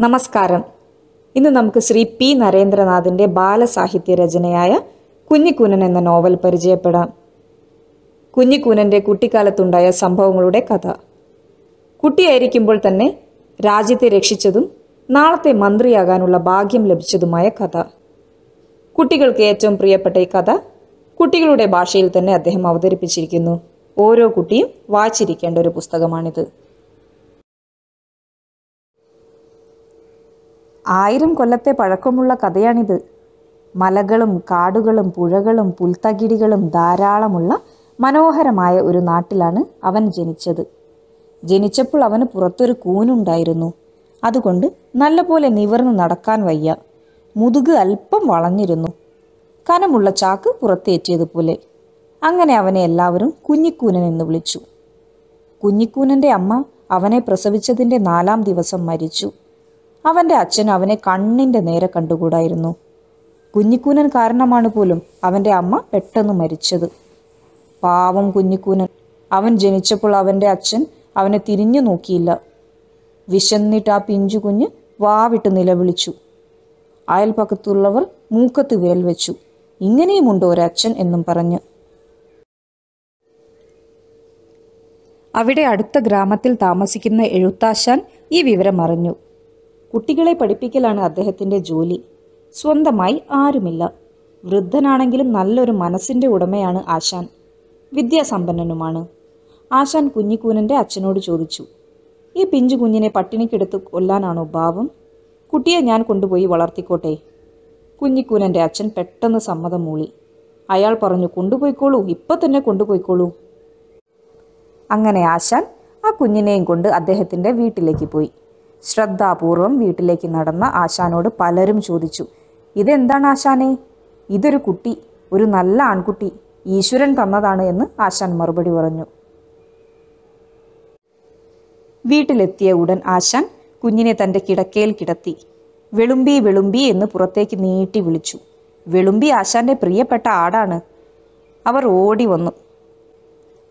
നമസ്കാരം. ഇന്ന് നമുക്ക് ശ്രീ പി നരേന്ദ്രനാഥിന്റെ ബാലസാഹിത്യ രചനയായ കുഞ്ഞിക്കൂനൻ എന്ന നോവൽ പരിചയപ്പെടാം. കുഞ്ഞിക്കൂനന്റെ കുട്ടിക്കാലത്തുണ്ടായ സംഭവങ്ങളുടെ കഥ. കുട്ടിയായിരിക്കുമ്പോൾ തന്നെ രാജ്യത്തെ രക്ഷിച്ചതും നാളത്തെ മന്ത്രിയാകാനുള്ള ഭാഗ്യം ലഭിച്ചതുമായ കഥ. കുട്ടികൾക്ക് ഏറ്റവും പ്രിയപ്പെട്ട ഈ കഥ കുട്ടികളുടെ ഭാഷയിൽ തന്നെ അദ്ദേഹം അവതരിപ്പിച്ചിരിക്കുന്നു. ഓരോ കുട്ടിയും വായിച്ചിരിക്കേണ്ട ഒരു പുസ്തകമാണിത്. ആയിരം കൊല്ലത്തെ പഴക്കമുള്ള കഥയാണിത്. മലകളും കാടുകളും പുഴകളും പുൽത്തകിടികളും ധാരാളമുള്ള മനോഹരമായ ഒരു നാട്ടിലാണ് അവൻ ജനിച്ചത്. ജനിച്ചപ്പോൾ അവന് പുറത്തൊരു കൂനുണ്ടായിരുന്നു. അതുകൊണ്ട് നല്ലപോലെ നിവർന്ന് നടക്കാൻ വയ്യ. മുതുക് അല്പം വളഞ്ഞിരുന്നു. കനമുള്ള ചാക്ക് പുറത്തേറ്റിയതുപോലെ. അങ്ങനെ അവനെ എല്ലാവരും കുഞ്ഞിക്കൂനൻ എന്ന് വിളിച്ചു. കുഞ്ഞിക്കൂനന്റെ അമ്മ അവനെ പ്രസവിച്ചതിന്റെ നാലാം ദിവസം മരിച്ചു. അവന്റെ അച്ഛൻ അവനെ കണ്ണിന്റെ നേരെ കണ്ടുകൂടായിരുന്നു. കുഞ്ഞിക്കൂനൻ കാരണമാണ് പോലും അവന്റെ അമ്മ പെട്ടെന്ന് മരിച്ചത്. പാവം കുഞ്ഞിക്കൂനൻ. അവൻ ജനിച്ചപ്പോൾ അവന്റെ അച്ഛൻ അവനെ തിരിഞ്ഞു നോക്കിയില്ല. വിശന്നിട്ട് ആ പിഞ്ചു കുഞ്ഞ് വാവിട്ട് നിലവിളിച്ചു. അയൽപക്കത്തുള്ളവർ മൂക്കത്ത് വേൽ വെച്ചു. ഇങ്ങനെയുമുണ്ടോ ഒരച്ഛൻ എന്നും പറഞ്ഞു. അവിടെ അടുത്ത ഗ്രാമത്തിൽ താമസിക്കുന്ന എഴുത്താശാൻ ഈ വിവരം അറിഞ്ഞു. കുട്ടികളെ പഠിപ്പിക്കലാണ് അദ്ദേഹത്തിന്റെ ജോലി. സ്വന്തമായി ആരുമില്ല. വൃദ്ധനാണെങ്കിലും നല്ലൊരു മനസ്സിന്റെ ഉടമയാണ് ആശാൻ. വിദ്യാസമ്പന്നനുമാണ്. ആശാൻ കുഞ്ഞിക്കൂനന്റെ അച്ഛനോട് ചോദിച്ചു ഈ പിഞ്ചു കുഞ്ഞിനെ പട്ടിണിക്കെടുത്ത് കൊല്ലാനാണോ ഭാവം കുട്ടിയെ ഞാൻ കൊണ്ടുപോയി വളർത്തിക്കോട്ടെ? കുഞ്ഞിക്കൂനന്റെ അച്ഛൻ പെട്ടെന്ന് സമ്മതം മൂളി. അയാൾ പറഞ്ഞു കൊണ്ടുപോയിക്കോളൂ ഇപ്പം തന്നെ കൊണ്ടുപോയിക്കോളൂ. അങ്ങനെ ആശാൻ ആ കുഞ്ഞിനെയും കൊണ്ട് അദ്ദേഹത്തിന്റെ വീട്ടിലേക്ക് പോയി. ശ്രദ്ധാപൂർവം വീട്ടിലേക്ക് നടന്ന ആശാനോട് പലരും ചോദിച്ചു ഇതെന്താണ് ആശാനെ? ഇതൊരു കുട്ടി ഒരു നല്ല ആൺകുട്ടി ഈശ്വരൻ തന്നതാണ് എന്ന് ആശാൻ മറുപടി പറഞ്ഞു. വീട്ടിലെത്തിയ ഉടൻ ആശാൻ കുഞ്ഞിനെ തന്റെ കിടക്കയിൽ കിടത്തി വെളുമ്പി വെളുമ്പി എന്ന് പുറത്തേക്ക് നീട്ടി വിളിച്ചു. വെളുമ്പി ആശാന്റെ പ്രിയപ്പെട്ട ആടാണ്. അവർ ഓടി വന്നു.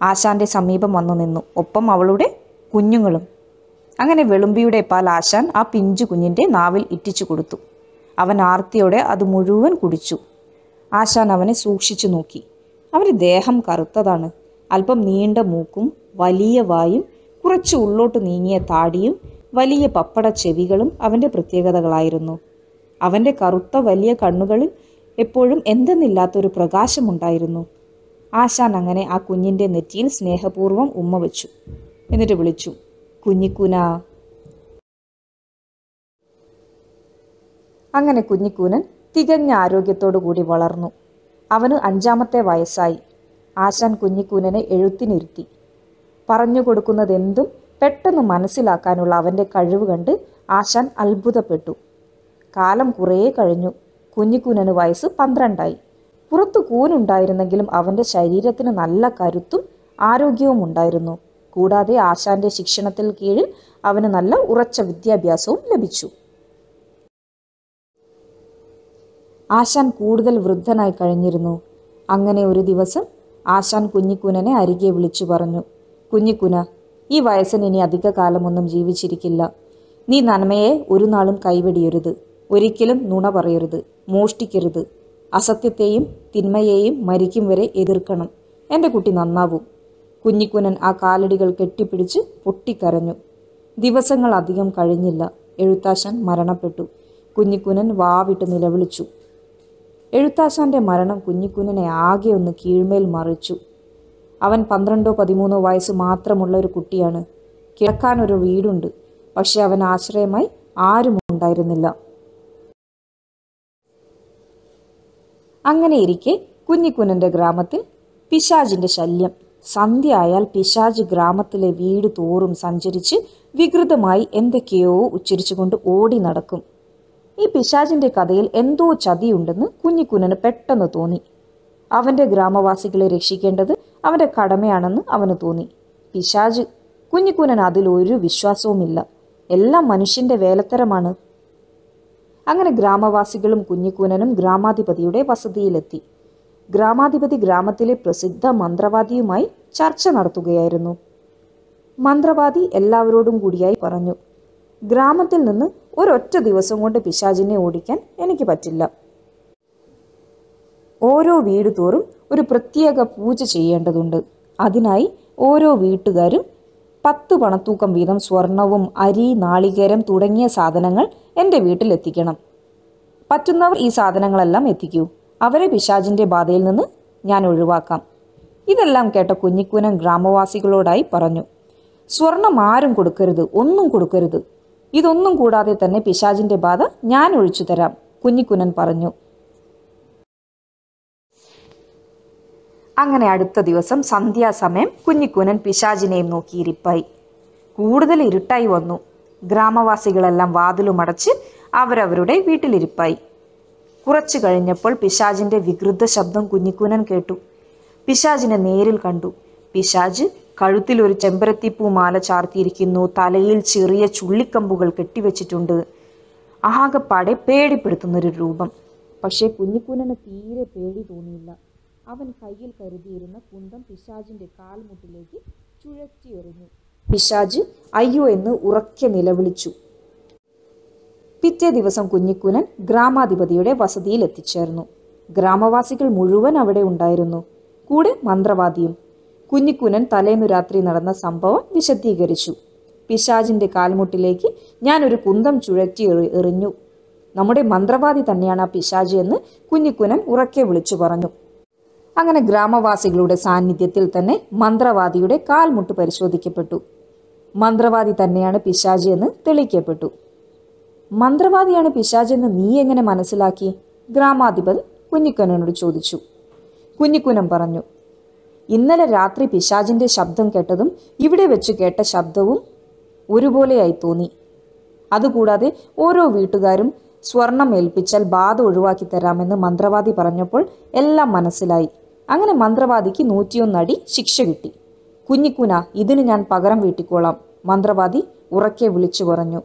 ആശാന്റെ സമീപം വന്നു നിന്നു. ഒപ്പം അവളുടെ കുഞ്ഞുങ്ങളും അങ്ങനെ വെളുമ്പിയുടെ പാൽ ആശാൻ ആ പിഞ്ചു കുഞ്ഞിന്റെ നാവിൽ ഇറ്റിച്ചു കൊടുത്തു. അവൻ ആർത്തിയോടെ അത് മുഴുവൻ കുടിച്ചു. ആശാൻ അവനെ സൂക്ഷിച്ചു നോക്കി. അവന്റെ ദേഹം കറുത്തതാണ്. അല്പം നീണ്ട മൂക്കും വലിയ വായും കുറച്ച് ഉള്ളോട്ട് നീങ്ങിയ താടിയും വലിയ പപ്പട ചെവികളും അവന്റെ പ്രത്യേകതകളായിരുന്നു. അവന്റെ കറുത്ത വലിയ കണ്ണുകളിൽ എപ്പോഴും എന്തെന്നില്ലാത്തൊരു പ്രകാശമുണ്ടായിരുന്നു. ആശാൻ അങ്ങനെ ആ കുഞ്ഞിന്റെ നെറ്റിയിൽ സ്നേഹപൂർവം ഉമ്മ വെച്ചു. എന്നിട്ട് വിളിച്ചു കുഞ്ഞിക്കൂന അങ്ങനെ കുഞ്ഞിക്കൂനൻ തികഞ്ഞ ആരോഗ്യത്തോടു കൂടി വളർന്നു. അവന് അഞ്ചാമത്തെ വയസ്സായി. ആശാൻ കുഞ്ഞിക്കൂനനെ എഴുത്തിനിരുത്തി പറഞ്ഞു കൊടുക്കുന്നതെന്തും പെട്ടെന്ന് മനസ്സിലാക്കാനുള്ള അവന്റെ കഴിവ് കണ്ട് ആശാൻ അത്ഭുതപ്പെട്ടു. കാലം കുറേ കഴിഞ്ഞു. കുഞ്ഞിക്കൂനന് വയസ്സ് പന്ത്രണ്ടായി. പുറത്ത് കൂനുണ്ടായിരുന്നെങ്കിലും അവന്റെ ശരീരത്തിന് നല്ല കരുത്തും ആരോഗ്യവും ഉണ്ടായിരുന്നു കൂടാതെ ആശാന്റെ ശിക്ഷണത്തിൽ കീഴിൽ അവന് നല്ല ഉറച്ച വിദ്യാഭ്യാസവും ലഭിച്ചു. ആശാൻ കൂടുതൽ വൃദ്ധനായി കഴിഞ്ഞിരുന്നു. അങ്ങനെ ഒരു ദിവസം ആശാൻ കുഞ്ഞിക്കുനനെ അരികെ വിളിച്ചു പറഞ്ഞു. കുഞ്ഞിക്കുന ഈ വയസ്സിന് ഇനി അധിക കാലമൊന്നും ജീവിച്ചിരിക്കില്ല. നീ നന്മയെ ഒരു നാളും കൈവെടിയരുത്. ഒരിക്കലും നുണ പറയരുത്. മോഷ്ടിക്കരുത്. അസത്യത്തെയും തിന്മയെയും മരിക്കും വരെ എതിർക്കണം. എന്റെ കുട്ടി നന്നാവും. കുഞ്ഞിക്കുനൻ ആ കാലടികൾ കെട്ടിപ്പിടിച്ച് പൊട്ടിക്കരഞ്ഞു. ദിവസങ്ങൾ അധികം കഴിഞ്ഞില്ല. എഴുത്താശാൻ മരണപ്പെട്ടു. കുഞ്ഞിക്കുനൻ വാവിട്ട് നിലവിളിച്ചു. എഴുത്താശാന്റെ മരണം കുഞ്ഞിക്കുനനെ ആകെ ഒന്ന് കീഴ്മേൽ മറിച്ചു. അവൻ പന്ത്രണ്ടോ പതിമൂന്നോ വയസ്സ് മാത്രമുള്ള ഒരു കുട്ടിയാണ്. കിടക്കാൻ ഒരു വീടുണ്ട്. പക്ഷെ അവൻ ആശ്രയമായി ആരും ഉണ്ടായിരുന്നില്ല. അങ്ങനെയിരിക്കെ കുഞ്ഞിക്കുനന്റെ ഗ്രാമത്തിൽ പിശാജിന്റെ ശല്യം. സന്ധ്യ ആയാൽ പിശാജ് ഗ്രാമത്തിലെ വീട് തോറും സഞ്ചരിച്ച് വികൃതമായി എന്തൊക്കെയോ ഉച്ചരിച്ചുകൊണ്ട് ഓടി നടക്കും. ഈ പിശാജിന്റെ കഥയിൽ എന്തോ ചതിയുണ്ടെന്ന് കുഞ്ഞിക്കുനന് പെട്ടെന്ന് തോന്നി. അവന്റെ ഗ്രാമവാസികളെ രക്ഷിക്കേണ്ടത് അവന്റെ കടമയാണെന്ന് അവന് തോന്നി. പിശാജ് കുഞ്ഞിക്കുനൻ അതിൽ ഒരു വിശ്വാസവുമില്ല. എല്ലാം മനുഷ്യന്റെ വേലത്തരമാണ്. അങ്ങനെ ഗ്രാമവാസികളും കുഞ്ഞിക്കുനനും ഗ്രാമാധിപതിയുടെ വസതിയിലെത്തി. ഗ്രാമാധിപതി ഗ്രാമത്തിലെ പ്രസിദ്ധ മന്ത്രവാദിയുമായി ചർച്ച നടത്തുകയായിരുന്നു. മന്ത്രവാദി എല്ലാവരോടും കൂടിയായി പറഞ്ഞു ഗ്രാമത്തിൽ നിന്ന് ഒരൊറ്റ ദിവസം കൊണ്ട് പിശാചിനെ ഓടിക്കാൻ എനിക്ക് പറ്റില്ല. ഓരോ വീട് തോറും ഒരു പ്രത്യേക പൂജ ചെയ്യേണ്ടതുണ്ട്. അതിനായി ഓരോ വീട്ടുകാരും പത്ത് പണത്തൂക്കം വീതം സ്വർണവും അരി നാളികേരം തുടങ്ങിയ സാധനങ്ങൾ എന്റെ വീട്ടിൽ എത്തിക്കണം പറ്റുന്നവർ ഈ സാധനങ്ങളെല്ലാം എത്തിക്കൂ. അവരെ പിശാചിന്റെ ബാധയിൽ നിന്ന് ഞാൻ ഒഴിവാക്കാം. ഇതെല്ലാം കേട്ട കുഞ്ഞിക്കൂനൻ ഗ്രാമവാസികളോടായി പറഞ്ഞു സ്വർണം ആരും കൊടുക്കരുത് ഒന്നും കൊടുക്കരുത്. ഇതൊന്നും കൂടാതെ തന്നെ പിശാചിന്റെ ബാധ ഞാൻ ഒഴിച്ചു തരാം കുഞ്ഞിക്കുനൻ പറഞ്ഞു. അങ്ങനെ അടുത്ത ദിവസം സന്ധ്യാസമയം കുഞ്ഞിക്കുനൻ നോക്കി ഇരിപ്പായി. കൂടുതൽ ഇരുട്ടായി വന്നു. ഗ്രാമവാസികളെല്ലാം വാതിലുമടച്ച് അവരവരുടെ വീട്ടിലിരിപ്പായി. കുറച്ചു കഴിഞ്ഞപ്പോൾ പിശാജിന്റെ വികൃത ശബ്ദം കുഞ്ഞിക്കുനൻ കേട്ടു. പിശാജിനെ നേരിൽ കണ്ടു. പിശാജ് കഴുത്തിൽ ഒരു ചെമ്പരത്തിപ്പൂ മാല ചാർത്തിയിരിക്കുന്നു. തലയിൽ ചെറിയ ചുള്ളിക്കമ്പുകൾ കെട്ടിവെച്ചിട്ടുണ്ട്. ആകെപ്പാടെ പേടിപ്പെടുത്തുന്നൊരു രൂപം. പക്ഷേ കുഞ്ഞിക്കുനന് തീരെ പേടി തോന്നിയില്ല. അവൻ കയ്യിൽ കരുതിയിരുന്ന കുന്തം പിശാജിന്റെ കാൽമുട്ടിലേക്ക് ചുഴറ്റി എറിഞ്ഞു പിശാജ് അയ്യോ എന്ന് ഉറക്കെ നിലവിളിച്ചു. പിറ്റേ ദിവസം കുഞ്ഞിക്കുനൻ ഗ്രാമാധിപതിയുടെ വസതിയിൽ എത്തിച്ചേർന്നു ഗ്രാമവാസികൾ മുഴുവൻ അവിടെ ഉണ്ടായിരുന്നു. കൂടെ മന്ത്രവാദിയും. കുഞ്ഞിക്കുനൻ തലേന്നു രാത്രി നടന്ന സംഭവം വിശദീകരിച്ചു. പിശാജിന്റെ കാൽമുട്ടിലേക്ക് ഞാനൊരു കുന്തം ചുഴറ്റി എറിഞ്ഞു. നമ്മുടെ മന്ത്രവാദി തന്നെയാണ് ആ പിശാജ് എന്ന് കുഞ്ഞിക്കുനൻ ഉറക്കെ വിളിച്ചു പറഞ്ഞു. അങ്ങനെ ഗ്രാമവാസികളുടെ സാന്നിധ്യത്തിൽ തന്നെ മന്ത്രവാദിയുടെ കാൽമുട്ട് പരിശോധിക്കപ്പെട്ടു. മന്ത്രവാദി തന്നെയാണ് പിശാജി എന്ന് തെളിയിക്കപ്പെട്ടു. മന്ത്രവാദിയാണ് പിശാചെന്ന് നീ എങ്ങനെ മനസ്സിലാക്കി? ഗ്രാമാധിപൻ കുഞ്ഞിക്കുനോട് ചോദിച്ചു. കുഞ്ഞിക്കുനം പറഞ്ഞു ഇന്നലെ രാത്രി പിശാജിന്റെ ശബ്ദം കേട്ടതും ഇവിടെ വെച്ച് കേട്ട ശബ്ദവും ഒരുപോലെയായി തോന്നി. അതുകൂടാതെ ഓരോ വീട്ടുകാരും സ്വർണം ഏൽപ്പിച്ചാൽ ബാധ ഒഴിവാക്കി തരാമെന്ന് മന്ത്രവാദി പറഞ്ഞപ്പോൾ എല്ലാം മനസ്സിലായി. അങ്ങനെ മന്ത്രവാദിക്ക് നൂറ്റിയൊന്നടി ശിക്ഷ കിട്ടി. കുഞ്ഞിക്കുന ഇതിന് ഞാൻ പകരം വീട്ടിക്കോളാം മന്ത്രവാദി ഉറക്കെ വിളിച്ചു പറഞ്ഞു.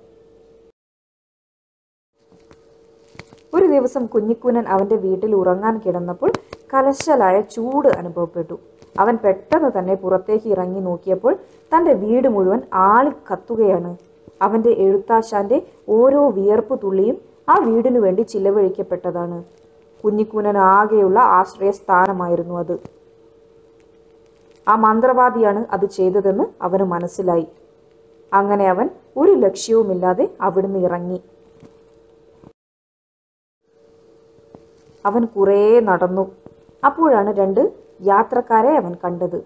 ഒരു ദിവസം കുഞ്ഞിക്കുനൻ അവന്റെ വീട്ടിൽ ഉറങ്ങാൻ കിടന്നപ്പോൾ കലശലായ ചൂട് അനുഭവപ്പെട്ടു. അവൻ പെട്ടെന്ന് തന്നെ പുറത്തേക്ക് ഇറങ്ങി നോക്കിയപ്പോൾ തന്റെ വീട് മുഴുവൻ ആളി കത്തുകയാണ് അവന്റെ എഴുത്താശാന്റെ ഓരോ വിയർപ്പ് തുള്ളിയും ആ വീടിനു വേണ്ടി ചിലവഴിക്കപ്പെട്ടതാണ്. കുഞ്ഞിക്കുനൻ ആകെയുള്ള ആശ്രയസ്ഥാനമായിരുന്നു അത്. ആ മന്ത്രവാദിയാണ് അത് ചെയ്തതെന്ന് അവന് മനസ്സിലായി. അങ്ങനെ അവൻ ഒരു ലക്ഷ്യവുമില്ലാതെ അവിടുന്ന് ഇറങ്ങി. അവൻ കുറേ നടന്നു. അപ്പോഴാണ് രണ്ട് യാത്രക്കാരെ അവൻ കണ്ടത്.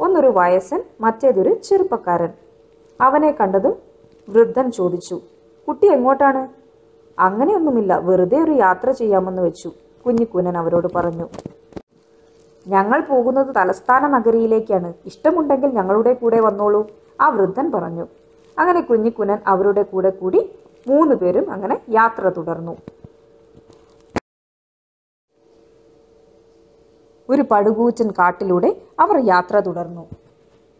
ഒന്നൊരു വയസ്സൻ മറ്റേതൊരു ചെറുപ്പക്കാരൻ. അവനെ കണ്ടതും വൃദ്ധൻ ചോദിച്ചു കുട്ടി എങ്ങോട്ടാണ്? അങ്ങനെയൊന്നുമില്ല വെറുതെ ഒരു യാത്ര ചെയ്യാമെന്ന് വെച്ചു കുഞ്ഞിക്കുനൻ അവരോട് പറഞ്ഞു. ഞങ്ങൾ പോകുന്നത് തലസ്ഥാന നഗരിയിലേക്കാണ്. ഇഷ്ടമുണ്ടെങ്കിൽ ഞങ്ങളുടെ കൂടെ വന്നോളൂ ആ വൃദ്ധൻ പറഞ്ഞു. അങ്ങനെ കുഞ്ഞിക്കുനൻ അവരുടെ കൂടെ കൂടി മൂന്ന് പേരും അങ്ങനെ യാത്ര തുടർന്നു. ഒരു പടുകൂറ്റൻ കാട്ടിലൂടെ അവർ യാത്ര തുടർന്നു.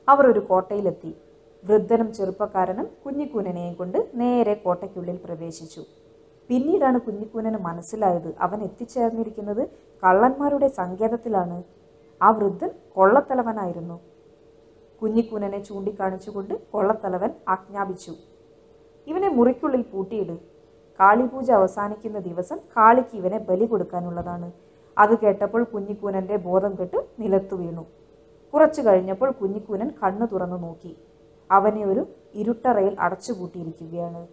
അവർ ഒരു കോട്ടയിലെത്തി. വൃദ്ധനും ചെറുപ്പക്കാരനും കുഞ്ഞിക്കൂനനെയും കൊണ്ട് നേരെ കോട്ടയ്ക്കുള്ളിൽ പ്രവേശിച്ചു. പിന്നീടാണ് കുഞ്ഞിക്കൂനന് മനസ്സിലായത് അവൻ എത്തിച്ചേർന്നിരിക്കുന്നത് കള്ളന്മാരുടെ സങ്കേതത്തിലാണ്. ആ വൃദ്ധൻ കൊള്ളത്തലവനായിരുന്നു. കുഞ്ഞിക്കൂനനെ ചൂണ്ടിക്കാണിച്ചുകൊണ്ട് കൊള്ളത്തലവൻ ആജ്ഞാപിച്ചു. ഇവനെ മുറിക്കുള്ളിൽ പൂട്ടിയിട്. കാളിപൂജ അവസാനിക്കുന്ന ദിവസം കാളിക്ക് ഇവനെ ബലി കൊടുക്കാനുള്ളതാണ്. അത് കേട്ടപ്പോൾ കുഞ്ഞിക്കൂനന്റെ ബോധം കെട്ട് നിലത്തു വീണു. കുറച്ചു കഴിഞ്ഞപ്പോൾ കുഞ്ഞിക്കൂനൻ കണ്ണു തുറന്നു നോക്കി. അവനെ ഒരു ഇരുട്ടറയിൽ അടച്ചുപൂട്ടിയിരിക്കുകയാണ്.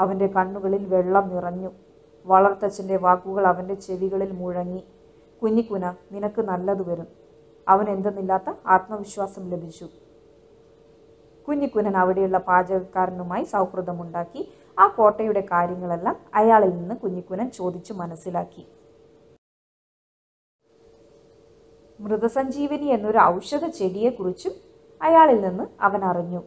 അവന്റെ കണ്ണുകളിൽ വെള്ളം നിറഞ്ഞു. വളർത്തച്ഛന്റെ വാക്കുകൾ അവന്റെ ചെവികളിൽ മുഴങ്ങി. കുഞ്ഞിക്കുന നിനക്ക് നല്ലത് വരും. അവൻ എന്തെന്നില്ലാത്ത ആത്മവിശ്വാസം ലഭിച്ചു. കുഞ്ഞിക്കുനൻ അവിടെയുള്ള പാചകക്കാരനുമായി സൗഹൃദമുണ്ടാക്കി. ആ കോട്ടയുടെ കാര്യങ്ങളെല്ലാം അയാളിൽ നിന്ന് കുഞ്ഞിക്കുനൻ ചോദിച്ചു മനസ്സിലാക്കി. മൃതസഞ്ജീവനി എന്നൊരു ഔഷധ ചെടിയെക്കുറിച്ചും അയാളിൽ നിന്ന് അവൻ അറിഞ്ഞു.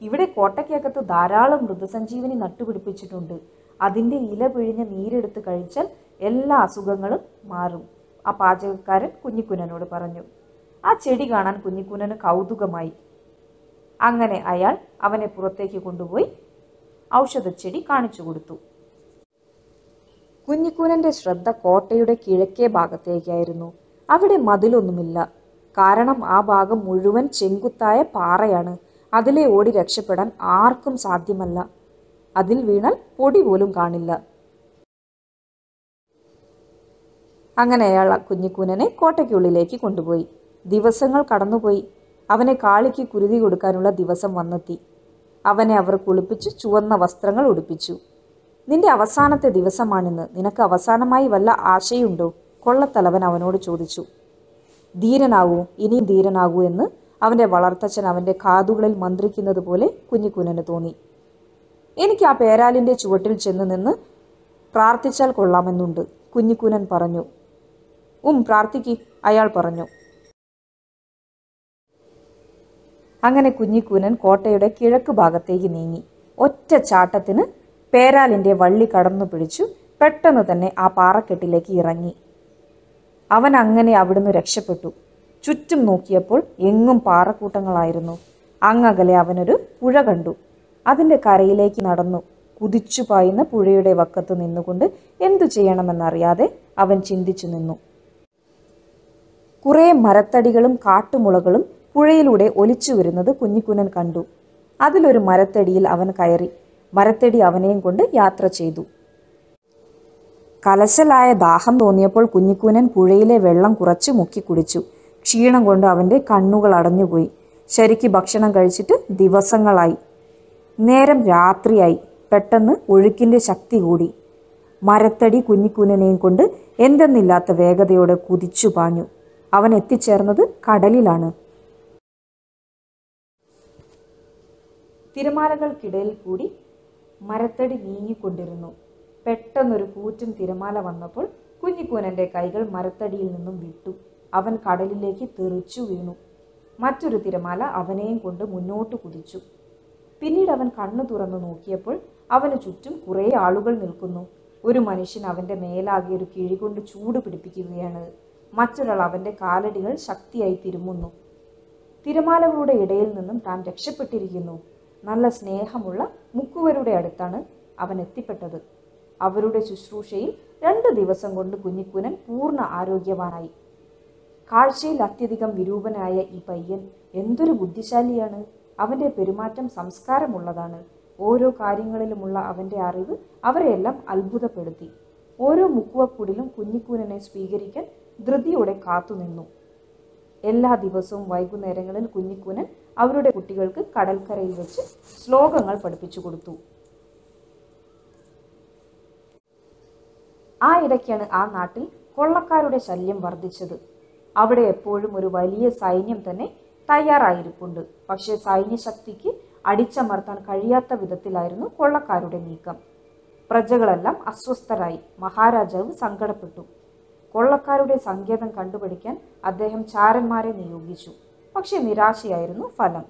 ഇവിടെ കോട്ടയ്ക്കകത്ത് ധാരാളം മൃതസഞ്ജീവനി നട്ടുപിടിപ്പിച്ചിട്ടുണ്ട്. അതിന്റെ ഇല പിഴിഞ്ഞ് നീരെടുത്ത് കഴിച്ചാൽ എല്ലാ അസുഖങ്ങളും മാറും ആ പാചകക്കാരൻ കുഞ്ഞിക്കുനനോട് പറഞ്ഞു. ആ ചെടി കാണാൻ കുഞ്ഞിക്കുനന് കൗതുകമായി. അങ്ങനെ അയാൾ അവനെ പുറത്തേക്ക് കൊണ്ടുപോയി ഔഷധച്ചെടി കാണിച്ചു കൊടുത്തു. കുഞ്ഞിക്കുനന്റെ ശ്രദ്ധ കോട്ടയുടെ കിഴക്കേ ഭാഗത്തേക്കായിരുന്നു. അവിടെ മതിലൊന്നുമില്ല. കാരണം ആ ഭാഗം മുഴുവൻ ചെങ്കുത്തായ പാറയാണ്. അതിലെ ഓടി രക്ഷപ്പെടാൻ ആർക്കും സാധ്യമല്ല. അതിൽ വീണാൽ പൊടി പോലും കാണില്ല. അങ്ങനെ അയാൾ കുഞ്ഞിക്കൂനനെ കോട്ടയ്ക്കുള്ളിലേക്ക് കൊണ്ടുപോയി. ദിവസങ്ങൾ കടന്നുപോയി. അവനെ കാളിക്ക് കുരുതി കൊടുക്കാനുള്ള ദിവസം വന്നെത്തി. അവനെ അവർ കുളിപ്പിച്ച് ചുവന്ന വസ്ത്രങ്ങൾ ഉടുപ്പിച്ചു. നിന്റെ അവസാനത്തെ ദിവസമാണിന്ന്. നിനക്ക് അവസാനമായി വല്ല ആശയുണ്ടോ? കൊള്ളത്തലവൻ അവനോട് ചോദിച്ചു ധീരനാകൂ ഇനിയും ധീരനാകൂ എന്ന് അവന്റെ വളർത്തച്ഛൻ അവന്റെ കാതുകളിൽ മന്ത്രിക്കുന്നത് പോലെ കുഞ്ഞിക്കുനന് തോന്നി. എനിക്ക് ആ പേരാലിന്റെ ചുവട്ടിൽ ചെന്ന് നിന്ന് പ്രാർത്ഥിച്ചാൽ കൊള്ളാമെന്നുണ്ട് കുഞ്ഞിക്കുനൻ പറഞ്ഞു. ഉം പ്രാർത്ഥിക്ക് അയാൾ പറഞ്ഞു. അങ്ങനെ കുഞ്ഞിക്കുനൻ കോട്ടയുടെ കിഴക്ക് ഭാഗത്തേക്ക് നീങ്ങി. ഒറ്റ ചാട്ടത്തിന് പേരാലിന്റെ വള്ളി കടന്നു പിടിച്ചു പെട്ടെന്ന് തന്നെ ആ പാറക്കെട്ടിലേക്ക് ഇറങ്ങി. അവൻ അങ്ങനെ അവിടുന്ന് രക്ഷപ്പെട്ടു. ചുറ്റും നോക്കിയപ്പോൾ എങ്ങും പാറക്കൂട്ടങ്ങളായിരുന്നു. അങ്ങകലെ അവനൊരു പുഴ കണ്ടു. അതിന്റെ കരയിലേക്ക് നടന്നു. കുതിച്ചു പായുന്ന പുഴയുടെ വക്കത്ത് നിന്നുകൊണ്ട് എന്തു ചെയ്യണമെന്നറിയാതെ അവൻ ചിന്തിച്ചു നിന്നു. കുറേ മരത്തടികളും കാട്ടുമുളകളും പുഴയിലൂടെ ഒലിച്ചു വരുന്നത് കുഞ്ഞിക്കുനൻ കണ്ടു. അതിലൊരു മരത്തടിയിൽ അവൻ കയറി. മരത്തടി അവനെയും കൊണ്ട് യാത്ര ചെയ്തു. കലശലായ ദാഹം തോന്നിയപ്പോൾ കുഞ്ഞിക്കൂനൻ പുഴയിലെ വെള്ളം കുറച്ച് മുക്കി കുടിച്ചു. ക്ഷീണം കൊണ്ട് അവന്റെ കണ്ണുകൾ അടഞ്ഞുപോയി. ശരിക്ക് ഭക്ഷണം കഴിച്ചിട്ട് ദിവസങ്ങളായി. നേരം രാത്രിയായി. പെട്ടെന്ന് ഒഴുക്കിന്റെ ശക്തി കൂടി. മരത്തടി കുഞ്ഞിക്കൂനനെയും കൊണ്ട് എന്തെന്നില്ലാത്ത വേഗതയോടെ കുതിച്ചു പാഞ്ഞു. അവൻ എത്തിച്ചേർന്നത് കടലിലാണ്. തിരമാലകൾക്കിടയിൽ കൂടി മരത്തടി നീങ്ങിക്കൊണ്ടിരുന്നു. പെട്ടെന്നൊരു കൂറ്റൻ തിരമാല വന്നപ്പോൾ കുഞ്ഞിക്കൂനന്റെ കൈകൾ മരത്തടിയിൽ നിന്നും വിട്ടു. അവൻ കടലിലേക്ക് തെറിച്ചു വീണു. മറ്റൊരു തിരമാല അവനെയും കൊണ്ട് മുന്നോട്ട് കുതിച്ചു. പിന്നീട് അവൻ കണ്ണു തുറന്നു നോക്കിയപ്പോൾ അവന് ചുറ്റും കുറേ ആളുകൾ നിൽക്കുന്നു. ഒരു മനുഷ്യൻ അവന്റെ മേലാകെ ഒരു കിഴി കൊണ്ട് ചൂട് പിടിപ്പിക്കുകയാണ്. മറ്റൊരാൾ അവന്റെ കാലടികൾ ശക്തിയായി തിരുമുന്നു. തിരമാലകളുടെ ഇടയിൽ നിന്നും താൻ രക്ഷപ്പെട്ടിരിക്കുന്നു. നല്ല സ്നേഹമുള്ള മുക്കുവരുടെ അടുത്താണ് അവൻ എത്തിപ്പെട്ടത്. അവരുടെ ശുശ്രൂഷയിൽ രണ്ട് ദിവസം കൊണ്ട് കുഞ്ഞിക്കുനൻ പൂർണ ആരോഗ്യവാനായി. കാഴ്ചയിൽ അത്യധികം വിരൂപനായ ഈ പയ്യൻ എന്തൊരു ബുദ്ധിശാലിയാണ്. അവന്റെ പെരുമാറ്റം സംസ്കാരമുള്ളതാണ്. ഓരോ കാര്യങ്ങളിലുമുള്ള അവന്റെ അറിവ് അവരെയെല്ലാം അത്ഭുതപ്പെടുത്തി. ഓരോ മുക്കുവക്കുടിലും കുഞ്ഞിക്കൂനനെ സ്വീകരിക്കാൻ ധൃതിയോടെ കാത്തുനിന്നു എല്ലാ ദിവസവും വൈകുന്നേരങ്ങളിൽ കുഞ്ഞിക്കൂനൻ അവരുടെ കുട്ടികൾക്ക് കടൽക്കരയിൽ വെച്ച് ശ്ലോകങ്ങൾ പഠിപ്പിച്ചു കൊടുത്തു. ആ ഇടയ്ക്കാണ് ആ നാട്ടിൽ കൊള്ളക്കാരുടെ ശല്യം വർദ്ധിച്ചത്. അവിടെ എപ്പോഴും ഒരു വലിയ സൈന്യം തന്നെ തയ്യാറായിരിപ്പുണ്ട്. പക്ഷേ സൈന്യശക്തിക്ക് അടിച്ചമർത്താൻ കഴിയാത്ത വിധത്തിലായിരുന്നു കൊള്ളക്കാരുടെ നീക്കം. പ്രജകളെല്ലാം അസ്വസ്ഥരായി. മഹാരാജാവ് സങ്കടപ്പെട്ടു. കൊള്ളക്കാരുടെ സങ്കേതം കണ്ടുപിടിക്കാൻ അദ്ദേഹം ചാരന്മാരെ നിയോഗിച്ചു. പക്ഷേ നിരാശയായിരുന്നു ഫലം.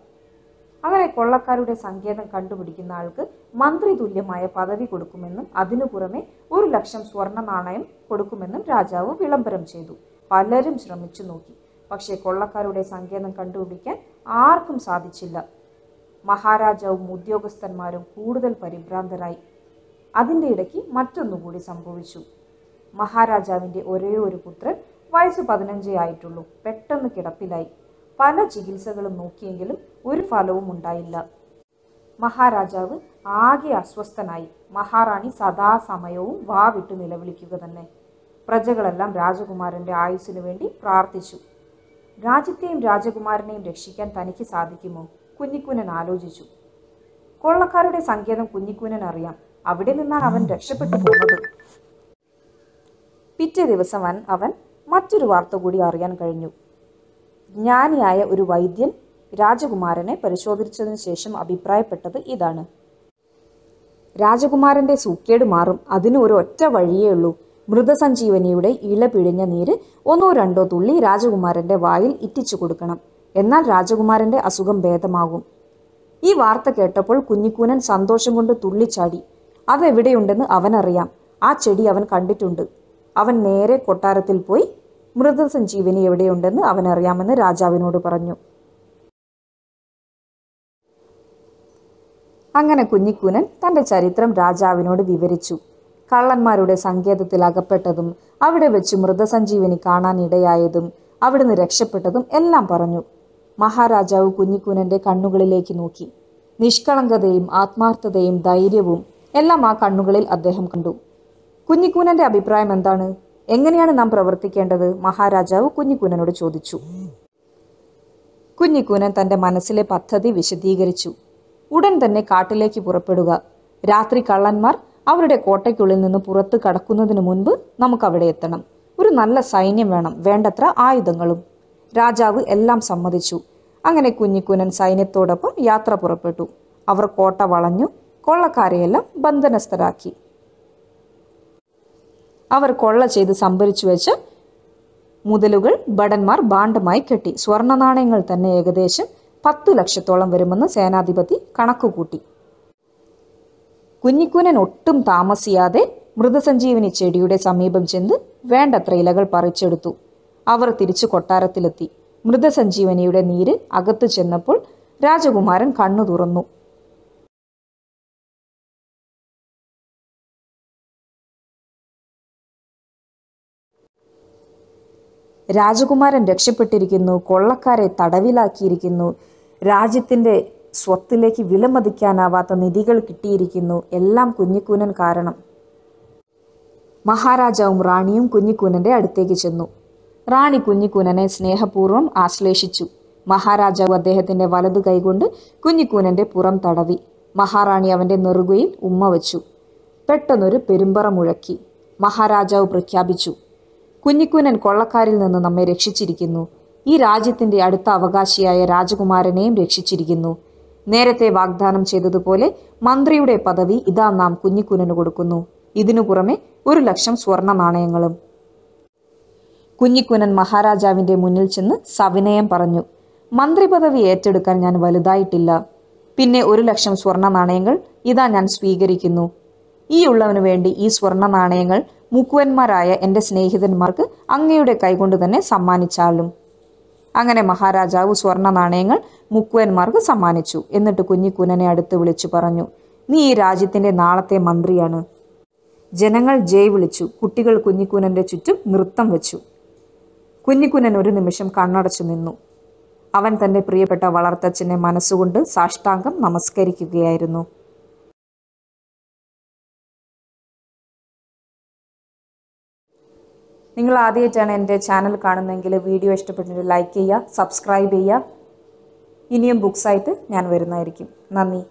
അങ്ങനെ കൊള്ളക്കാരുടെ സങ്കേതം കണ്ടുപിടിക്കുന്ന ആൾക്ക് മന്ത്രി തുല്യമായ പദവി കൊടുക്കുമെന്നും അതിനു പുറമെ ഒരു ലക്ഷം സ്വർണ നാണയം കൊടുക്കുമെന്നും രാജാവ് വിളംബരം ചെയ്തു. പലരും ശ്രമിച്ചു നോക്കി. പക്ഷേ കൊള്ളക്കാരുടെ സങ്കേതം കണ്ടുപിടിക്കാൻ ആർക്കും സാധിച്ചില്ല. മഹാരാജാവും ഉദ്യോഗസ്ഥന്മാരും കൂടുതൽ പരിഭ്രാന്തരായി. അതിന്റെ ഇടയ്ക്ക് മറ്റൊന്നുകൂടി സംഭവിച്ചു. മഹാരാജാവിന്റെ ഒരേ ഒരു പുത്രൻ വയസ്സ് പതിനഞ്ചേ ആയിട്ടുള്ളൂ. പെട്ടെന്ന് കിടപ്പിലായി. പല ചികിത്സകളും നോക്കിയെങ്കിലും ഒരു ഫലവും ഉണ്ടായില്ല. മഹാരാജാവ് ആകെ അസ്വസ്ഥനായി. മഹാറാണി സദാസമയവും വാ വിട്ടു നിലവിളിക്കുക തന്നെ. പ്രജകളെല്ലാം രാജകുമാരന്റെ ആയുസ്സിനു വേണ്ടി പ്രാർത്ഥിച്ചു. രാജ്യത്തെയും രാജകുമാരനെയും രക്ഷിക്കാൻ തനിക്ക് സാധിക്കുമോ? കുഞ്ഞിക്കുനൻ ആലോചിച്ചു. കൊള്ളക്കാരുടെ സങ്കേതം കുഞ്ഞിക്കുനൻ അറിയാം. അവിടെ നിന്നാണ് അവൻ രക്ഷപ്പെട്ടു പോകുന്നത്. പിറ്റേ ദിവസം അവൻ മറ്റൊരു വാർത്ത കൂടി അറിയാൻ കഴിഞ്ഞു. ജ്ഞാനിയായ ഒരു വൈദ്യൻ രാജകുമാരനെ പരിശോധിച്ചതിന് ശേഷം അഭിപ്രായപ്പെട്ടത് ഇതാണ്. രാജകുമാരന്റെ സൂക്കേട് മാറും. അതിന് ഒരു ഒറ്റ വഴിയേ ഉള്ളൂ. മൃതസഞ്ജീവനിയുടെ ഇള പിഴിഞ്ഞ നീര് ഒന്നോ രണ്ടോ തുള്ളി രാജകുമാരന്റെ വായിൽ ഇറ്റിച്ചു കൊടുക്കണം. എന്നാൽ രാജകുമാരന്റെ അസുഖം ഭേദമാകും. ഈ വാർത്ത കേട്ടപ്പോൾ കുഞ്ഞിക്കൂനൻ സന്തോഷം കൊണ്ട് തുള്ളിച്ചാടി. അതെവിടെയുണ്ടെന്ന് അവനറിയാം. ആ ചെടി അവൻ കണ്ടിട്ടുണ്ട്. അവൻ നേരെ കൊട്ടാരത്തിൽ പോയി മൃതസഞ്ജീവനി എവിടെയുണ്ടെന്ന് അവനറിയാമെന്ന് രാജാവിനോട് പറഞ്ഞു. അങ്ങനെ കുഞ്ഞിക്കൂനൻ തന്റെ ചരിത്രം രാജാവിനോട് വിവരിച്ചു. കള്ളന്മാരുടെ സങ്കേതത്തിൽ അകപ്പെട്ടതും അവിടെ വെച്ച് മൃതസഞ്ജീവനി കാണാനിടയായതും അവിടുന്ന് രക്ഷപ്പെട്ടതും എല്ലാം പറഞ്ഞു. മഹാരാജാവ് കുഞ്ഞിക്കൂനന്റെ കണ്ണുകളിലേക്ക് നോക്കി. നിഷ്കളങ്കതയും ആത്മാർത്ഥതയും ധൈര്യവും എല്ലാം ആ കണ്ണുകളിൽ അദ്ദേഹം കണ്ടു. കുഞ്ഞിക്കൂനന്റെ അഭിപ്രായം എന്താണ്? എങ്ങനെയാണ് നാം പ്രവർത്തിക്കേണ്ടത്? മഹാരാജാവ് കുഞ്ഞിക്കൂനനോട് ചോദിച്ചു. കുഞ്ഞിക്കൂനൻ തന്റെ മനസ്സിലെ പദ്ധതി വിശദീകരിച്ചു. ഉടൻ തന്നെ കാട്ടിലേക്ക് പുറപ്പെടുക. രാത്രി കള്ളന്മാർ അവരുടെ കോട്ടയ്ക്കുള്ളിൽ നിന്ന് പുറത്ത് കടക്കുന്നതിന് മുൻപ് നമുക്ക് അവിടെ എത്തണം. ഒരു നല്ല സൈന്യം വേണം. വേണ്ടത്ര ആയുധങ്ങളും. രാജാവ് എല്ലാം സമ്മതിച്ചു. അങ്ങനെ കുഞ്ഞിക്കൂനൻ സൈന്യത്തോടൊപ്പം യാത്ര പുറപ്പെട്ടു. അവർ കോട്ട വളഞ്ഞു. കൊള്ളക്കാരെയെല്ലാം ബന്ധനസ്ഥരാക്കി. അവർ കൊള്ള ചെയ്ത് സംഭരിച്ചു വെച്ച് മുതലുകൾ ഭടന്മാർ ബാണ്ടമായി കെട്ടി. സ്വർണ നാണയങ്ങൾ തന്നെ ഏകദേശം പത്തു ലക്ഷത്തോളം വരുമെന്ന് സേനാധിപതി കണക്കുകൂട്ടി. കുഞ്ഞിക്കുനൻ ഒട്ടും താമസിയാതെ മൃതസഞ്ജീവനി ചെടിയുടെ സമീപം ചെന്ന് വേണ്ടത്ര ഇലകൾ പറിച്ചെടുത്തു. അവർ തിരിച്ചു കൊട്ടാരത്തിലെത്തി. മൃതസഞ്ജീവനിയുടെ നീര് അകത്തു ചെന്നപ്പോൾ രാജകുമാരൻ കണ്ണു തുറന്നു. രാജകുമാരൻ രക്ഷപ്പെട്ടിരിക്കുന്നു കൊള്ളക്കാരെ തടവിലാക്കിയിരിക്കുന്നു രാജ്യത്തിന്റെ സ്വത്തിലേക്ക് വിലമതിക്കാനാവാത്ത നിധികൾ കിട്ടിയിരിക്കുന്നു എല്ലാം കുഞ്ഞിക്കൂനൻ കാരണം. മഹാരാജാവും റാണിയും കുഞ്ഞിക്കൂനന്റെ അടുത്തേക്ക് ചെന്നു. റാണി കുഞ്ഞിക്കൂനനെ സ്നേഹപൂർവം ആശ്ലേഷിച്ചു. മഹാരാജാവ് അദ്ദേഹത്തിന്റെ വലതു കൈകൊണ്ട് കുഞ്ഞിക്കൂനന്റെ പുറം തടവി. മഹാറാണി അവന്റെ നെറുകയിൽ ഉമ്മ വച്ചു. പെട്ടെന്നൊരു പെരുമ്പറ മുഴക്കി. മഹാരാജാവ് പ്രഖ്യാപിച്ചു കുഞ്ഞിക്കൂനൻ കൊള്ളക്കാരിൽ നിന്ന് നമ്മെ രക്ഷിച്ചിരിക്കുന്നു. ഈ രാജ്യത്തിന്റെ അടുത്ത അവകാശിയായ രാജകുമാരനെയും രക്ഷിച്ചിരിക്കുന്നു. നേരത്തെ വാഗ്ദാനം ചെയ്തതുപോലെ മന്ത്രിയുടെ പദവി ഇതാ നാം കുഞ്ഞിക്കുനന് കൊടുക്കുന്നു. ഇതിനു പുറമെ ഒരു ലക്ഷം സ്വർണ നാണയങ്ങളും. കുഞ്ഞിക്കുനൻ മഹാരാജാവിന്റെ മുന്നിൽ ചെന്ന് സവിനയം പറഞ്ഞു. മന്ത്രി പദവി ഏറ്റെടുക്കാൻ ഞാൻ വലുതായിട്ടില്ല. പിന്നെ ഒരു ലക്ഷം സ്വർണ നാണയങ്ങൾ ഇതാ ഞാൻ സ്വീകരിക്കുന്നു. ഈ ഉള്ളവനു വേണ്ടി ഈ സ്വർണ നാണയങ്ങൾ മുക്കുവന്മാരായ എന്റെ സ്നേഹിതന്മാർക്ക് അങ്ങയുടെ കൈകൊണ്ട് തന്നെ സമ്മാനിച്ചാലും. അങ്ങനെ മഹാരാജാവ് സ്വർണ നാണയങ്ങൾ മുക്കുവന്മാർക്ക് സമ്മാനിച്ചു. എന്നിട്ട് കുഞ്ഞിക്കുനനെ അടുത്ത് വിളിച്ചു പറഞ്ഞു നീ ഈ രാജ്യത്തിന്റെ നാളത്തെ മന്ത്രിയാണ്. ജനങ്ങൾ ജയ് വിളിച്ചു. കുട്ടികൾ കുഞ്ഞിക്കുനന്റെ ചുറ്റും നൃത്തം വെച്ചു കുഞ്ഞിക്കുനൻ ഒരു നിമിഷം കണ്ണടച്ചു നിന്നു. അവൻ തന്റെ പ്രിയപ്പെട്ട വളർത്തച്ഛനെ മനസ്സുകൊണ്ട് സാഷ്ടാംഗം നമസ്കരിക്കുകയായിരുന്നു. നിങ്ങൾ ആദ്യമായിട്ടാണ് എന്റെ ചാനൽ കാണുന്നതെങ്കിൽ വീഡിയോ ഇഷ്ടപ്പെട്ടിട്ട് ലൈക്ക് ചെയ്യുക സബ്സ്ക്രൈബ് ചെയ്യുക. ഇനിയും ബുക്സായിട്ട് ഞാൻ വരുന്നതായിരിക്കും. നന്ദി.